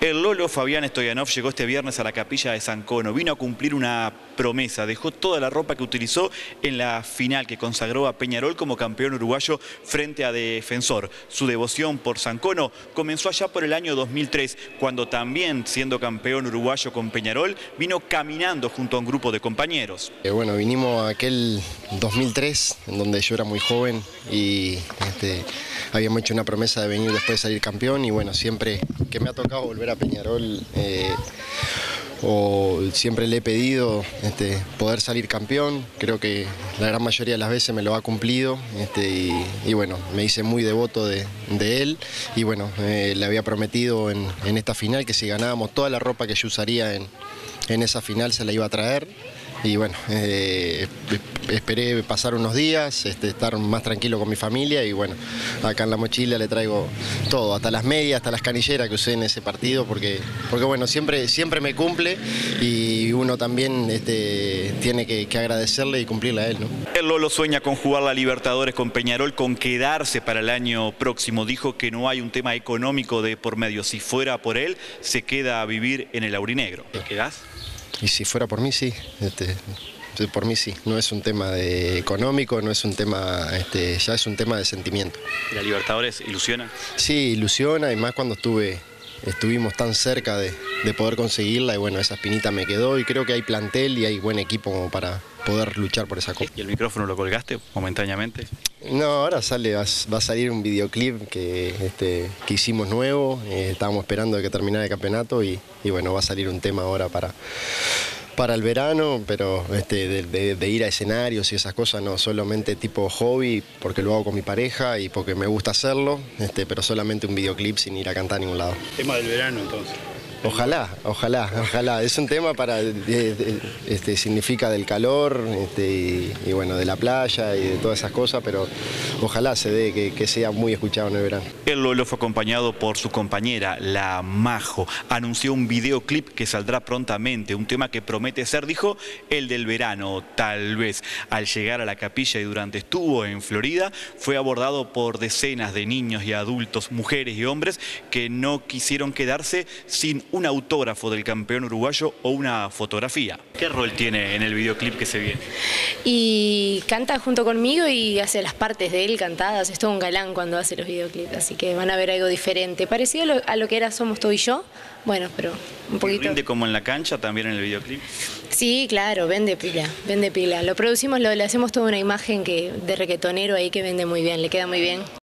El Lolo Fabián Stoyanov llegó este viernes a la capilla de San Cono. Vino a cumplir una promesa. Dejó toda la ropa que utilizó en la final que consagró a Peñarol como campeón uruguayo frente a Defensor. Su devoción por San Cono comenzó allá por el año 2003, cuando también siendo campeón uruguayo con Peñarol, vino caminando junto a un grupo de compañeros. Eh, bueno, vinimos a aquel 2003, en donde yo era muy joven y este, habíamos hecho una promesa de venir después de salir campeón y bueno, siempre que me ha tocado volver a Peñarol eh, o siempre le he pedido este, poder salir campeón, creo que la gran mayoría de las veces me lo ha cumplido este, y, bueno, me hice muy devoto de, él. Y bueno, eh, le había prometido en, esta final que si ganábamos toda la ropa que yo usaría en, en esa final se la iba a traer y bueno, eh, esperé pasar unos días, este, estar más tranquilo con mi familia y bueno, acá en la mochila le traigo todo, hasta las medias, hasta las canilleras que usé en ese partido, porque, porque bueno, siempre, siempre me cumple y uno también este, tiene que, agradecerle y cumplirle a él. ¿no? El Lolo sueña con jugar la Libertadores con Peñarol, con quedarse para el año próximo. Dijo que no hay un tema económico de por medio. Si fuera por él, se queda a vivir en el Aurinegro. ¿Te quedás? Y si fuera por mí, sí. Este, por mí sí. No es un tema de económico, no es un tema, este, ya es un tema de sentimiento. ¿Y la Libertadores ilusiona? Sí, ilusiona y más cuando estuve estuvimos tan cerca de, poder conseguirla y bueno, esa espinita me quedó y creo que hay plantel y hay buen equipo como para poder luchar por esa copa. ¿Y el micrófono lo colgaste momentáneamente? No, ahora sale, va, a salir un videoclip que, este, que hicimos nuevo, eh, estábamos esperando que terminara el campeonato y, y bueno, va a salir un tema ahora para para el verano, pero este, de, ir a escenarios y esas cosas, no, solamente tipo hobby, porque lo hago con mi pareja y porque me gusta hacerlo, este, pero solamente un videoclip sin ir a cantar a ningún lado. Tema del verano entonces. Ojalá, ojalá, ojalá. Es un tema para, este, significa del calor este, y, bueno, de la playa y de todas esas cosas, pero ojalá se dé que, sea muy escuchado en el verano. El Lolo fue acompañado por su compañera, la Majo. Anunció un videoclip que saldrá prontamente, un tema que promete ser, dijo, el del verano. Tal vez al llegar a la capilla y durante estuvo en Florida, fue abordado por decenas de niños y adultos, mujeres y hombres que no quisieron quedarse sin un autógrafo del campeón uruguayo o una fotografía. ¿Qué rol tiene en el videoclip que se viene? Y canta junto conmigo y hace las partes de él cantadas. Es todo un galán cuando hace los videoclips, así que van a ver algo diferente. Parecido a lo, que era Somos Tú y Yo, bueno, pero un poquito... ¿Rinde como en la cancha también en el videoclip? Sí, claro, vende pila, vende pila. Lo producimos, lo, le hacemos toda una imagen que, de requetonero ahí que vende muy bien, le queda muy bien.